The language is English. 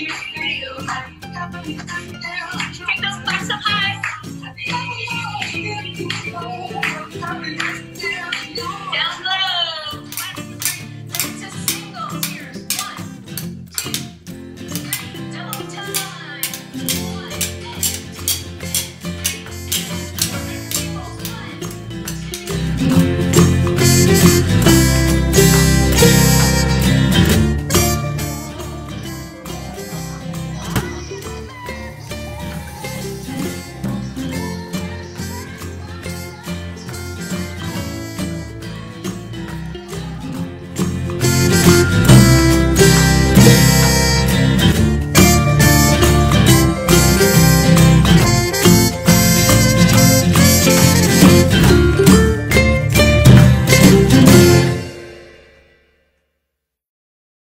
you feel like up high.